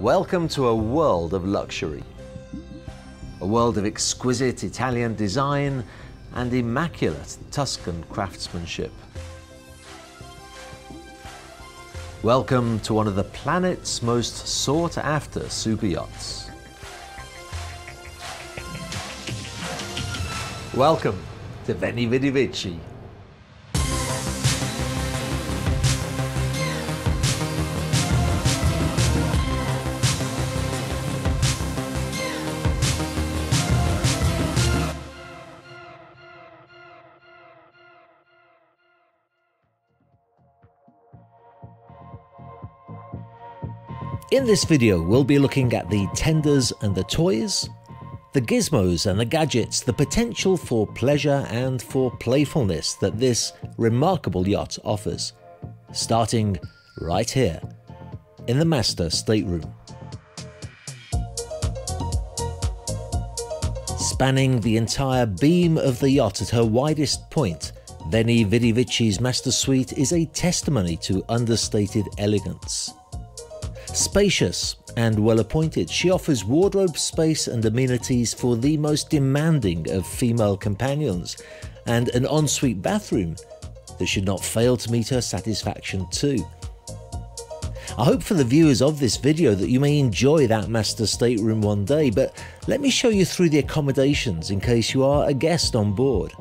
Welcome to a world of luxury. A world of exquisite Italian design and immaculate Tuscan craftsmanship. Welcome to one of the planet's most sought after super yachts. Welcome to Veni Vidi Vici. In this video, we'll be looking at the tenders and the toys, the gizmos and the gadgets, the potential for pleasure and for playfulness that this remarkable yacht offers, starting right here in the master stateroom. Spanning the entire beam of the yacht at her widest point, Veni Vidi Vici's master suite is a testimony to understated elegance. Spacious and well appointed, she offers wardrobe space and amenities for the most demanding of female companions, and an ensuite bathroom that should not fail to meet her satisfaction too. I hope for the viewers of this video that you may enjoy that master stateroom one day, but let me show you through the accommodations in case you are a guest on board.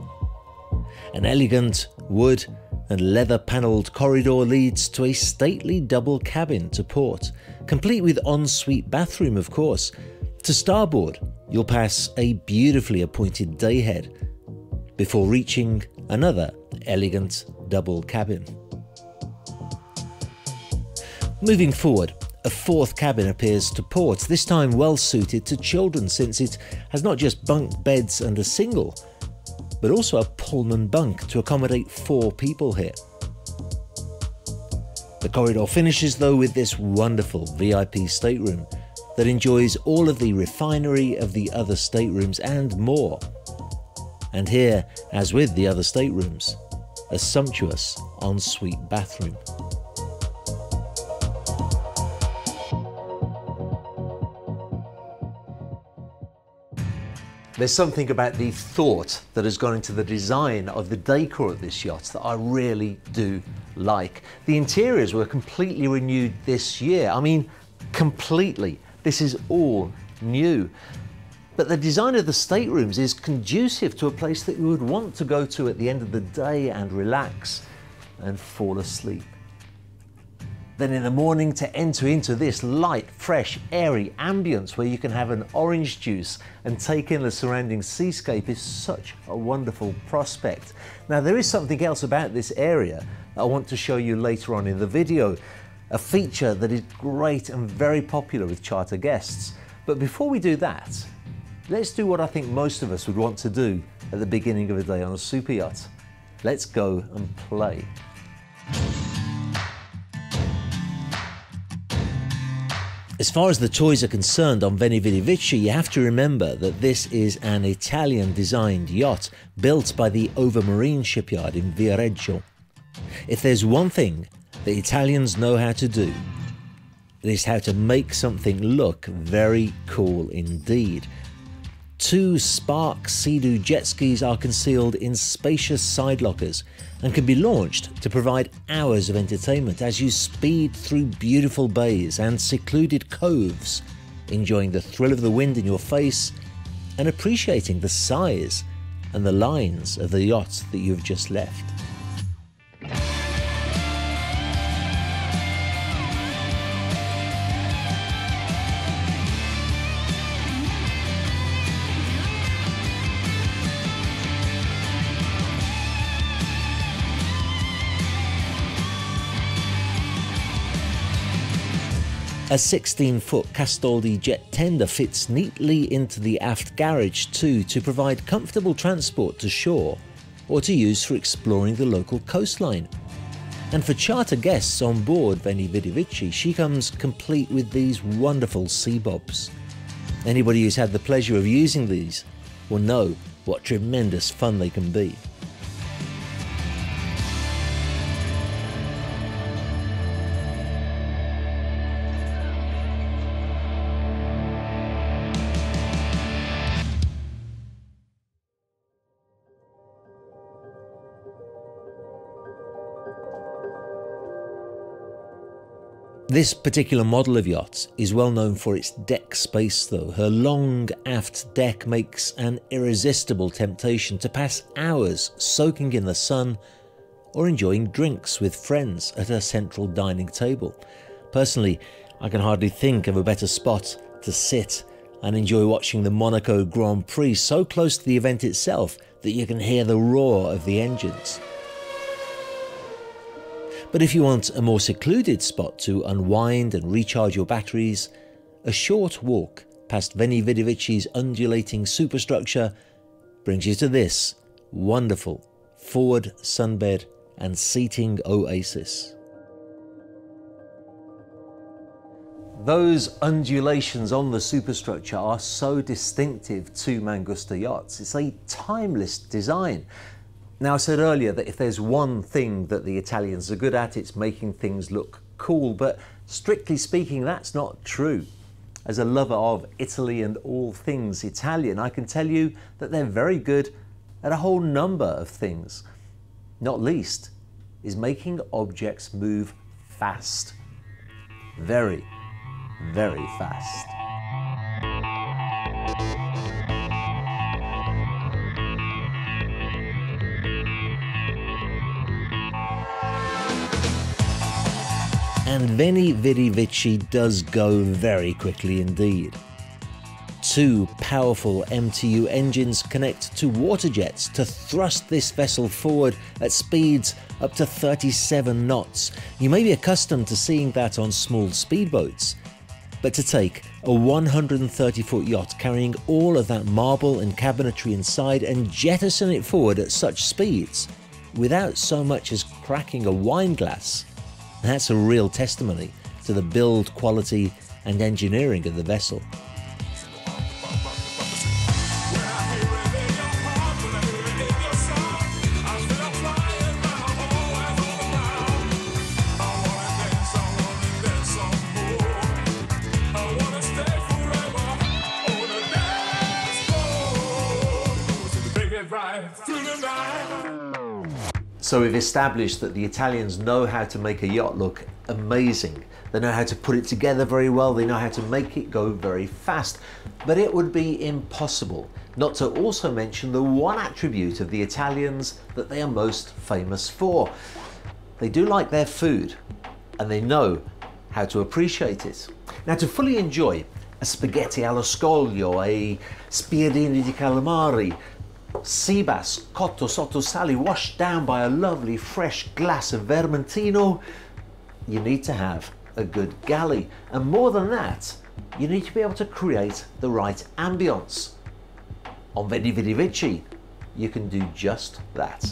An elegant wood and leather panelled corridor leads to a stately double cabin to port, complete with ensuite bathroom, of course. To starboard, you'll pass a beautifully appointed dayhead before reaching another elegant double cabin. Moving forward, a fourth cabin appears to port, this time well suited to children since it has not just bunk beds and a single, but also a Pullman bunk to accommodate four people here. The corridor finishes though with this wonderful VIP stateroom that enjoys all of the refinery of the other staterooms and more. And here, as with the other staterooms, a sumptuous ensuite bathroom. There's something about the thought that has gone into the design of the decor of this yacht that I really do like. The interiors were completely renewed this year. I mean, completely. This is all new. But the design of the staterooms is conducive to a place that you would want to go to at the end of the day and relax and fall asleep. Then in the morning to enter into this light, fresh, airy ambience where you can have an orange juice and take in the surrounding seascape is such a wonderful prospect. Now there is something else about this area I want to show you later on in the video, a feature that is great and very popular with charter guests. But before we do that, let's do what I think most of us would want to do at the beginning of a day on a super yacht. Let's go and play. As far as the toys are concerned on Veni Vidi Vici, you have to remember that this is an Italian designed yacht built by the Overmarine shipyard in Viareggio. If there's one thing the Italians know how to do, it is how to make something look very cool indeed. Two Spark Sea-Doo jet skis are concealed in spacious side lockers and can be launched to provide hours of entertainment as you speed through beautiful bays and secluded coves, enjoying the thrill of the wind in your face and appreciating the size and the lines of the yacht that you've just left. A 16 foot Castoldi jet tender fits neatly into the aft garage too to provide comfortable transport to shore or to use for exploring the local coastline. And for charter guests on board Veni Vidi Vici, she comes complete with these wonderful sea bobs. Anybody who's had the pleasure of using these will know what tremendous fun they can be. This particular model of yacht is well known for its deck space though. Her long aft deck makes an irresistible temptation to pass hours soaking in the sun or enjoying drinks with friends at her central dining table. Personally, I can hardly think of a better spot to sit and enjoy watching the Monaco Grand Prix so close to the event itself that you can hear the roar of the engines. But if you want a more secluded spot to unwind and recharge your batteries, a short walk past Veni Vidi Vici's undulating superstructure brings you to this wonderful forward sunbed and seating oasis. Those undulations on the superstructure are so distinctive to Mangusta yachts. It's a timeless design. Now, I said earlier that if there's one thing that the Italians are good at, it's making things look cool, but strictly speaking, that's not true. As a lover of Italy and all things Italian, I can tell you that they're very good at a whole number of things. Not least is making objects move fast. Very, very fast. And Veni Vidi Vici does go very quickly indeed. Two powerful MTU engines connect to water jets to thrust this vessel forward at speeds up to 37 knots. You may be accustomed to seeing that on small speedboats, but to take a 130 foot yacht carrying all of that marble and cabinetry inside and jettison it forward at such speeds without so much as cracking a wine glass, that's a real testimony to the build quality and engineering of the vessel. So we've established that the Italians know how to make a yacht look amazing. They know how to put it together very well. They know how to make it go very fast. But it would be impossible not to also mention the one attribute of the Italians that they are most famous for. They do like their food and they know how to appreciate it. Now to fully enjoy a spaghetti allo scoglio, a spiedini di calamari, sea bass cotto sotto sale washed down by a lovely fresh glass of vermentino, you need to have a good galley. And more than that, you need to be able to create the right ambience. On Veni Vidi Vici, you can do just that.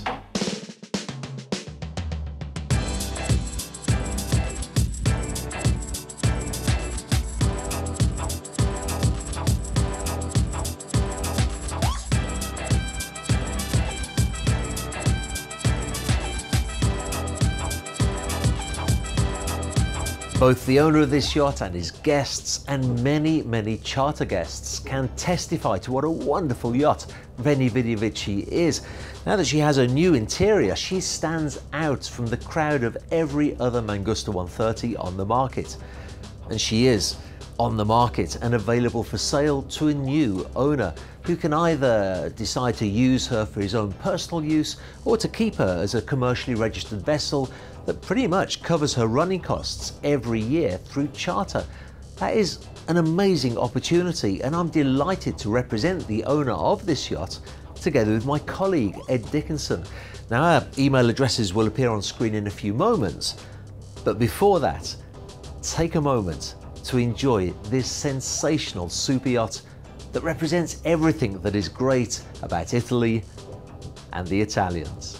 Both the owner of this yacht and his guests, and many, many charter guests, can testify to what a wonderful yacht Veni Vidi Vici is. Now that she has a new interior, she stands out from the crowd of every other Mangusta 130 on the market. And she is on the market and available for sale to a new owner who can either decide to use her for his own personal use or to keep her as a commercially registered vessel that pretty much covers her running costs every year through charter. That is an amazing opportunity, and I'm delighted to represent the owner of this yacht together with my colleague Ed Dickinson. Now, our email addresses will appear on screen in a few moments, but before that, take a moment to enjoy this sensational super yacht that represents everything that is great about Italy and the Italians.